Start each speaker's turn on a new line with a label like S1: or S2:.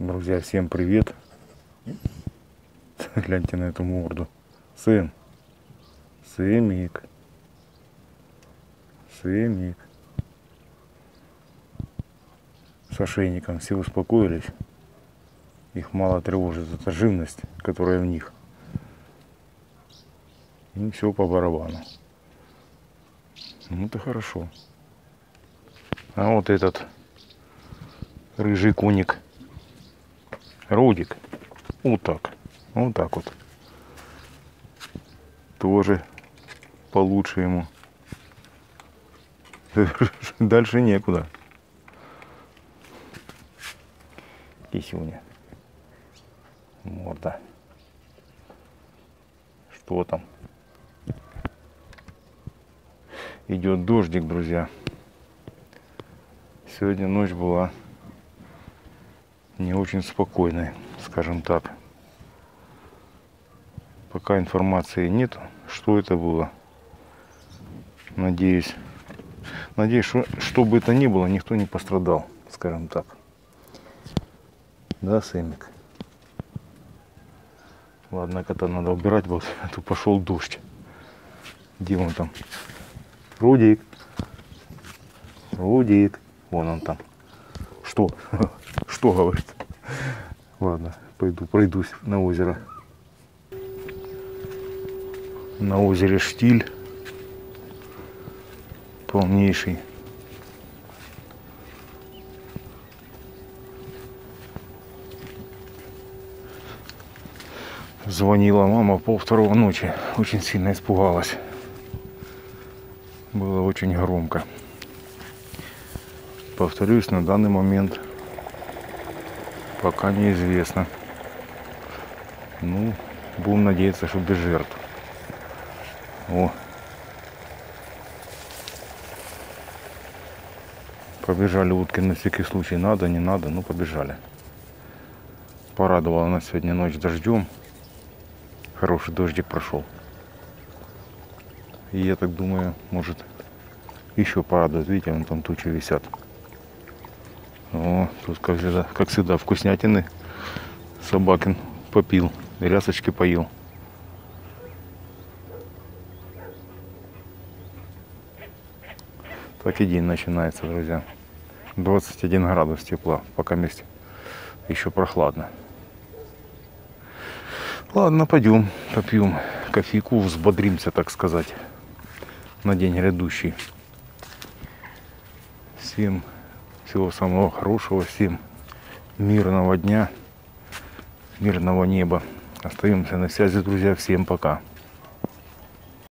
S1: Друзья, всем привет. Гляньте на эту морду. Сын. Сымик. Сымик. С ошейником все успокоились. Их мало тревожит эта живность, которая в них. Им все по барабану. Ну это хорошо. А вот этот рыжий куник. Рудик. Вот так. Вот так вот. Тоже получше ему. Дальше некуда. Кисюня. Морда. Что там? Идет дождик, друзья. Сегодня ночь была не очень спокойной, скажем так. Пока информации нет, что это было. Надеюсь, надеюсь, что, что бы это ни было, никто не пострадал, скажем так. Да, Сэмик? Ладно, кота надо убирать, вот, а то пошел дождь. Где он там? Рудик. Рудик. Вон он там. Что? Что говорит? Ладно, пойду, пройдусь на озеро. На озере штиль. Полнейший. Звонила мама пол второго ночи. Очень сильно испугалась. Было очень громко. Повторюсь, на данный момент пока неизвестно. Ну, будем надеяться, что без жертв. О. Побежали утки на всякий случай. Надо, не надо, ну побежали. Порадовала нас сегодня ночь дождем. Хороший дождик прошел. И я так думаю, может еще порадует. Видите, вон там тучи висят. О, тут как всегда, как всегда вкуснятины собакин попил, рясочки поил. Так и день начинается, друзья. 21 градус тепла, пока вместе еще прохладно. Ладно, пойдем, попьем кофейку, взбодримся, так сказать, на день грядущий. Всем всего самого хорошего, всем мирного дня, мирного неба. Остаемся на связи, друзья. Всем пока.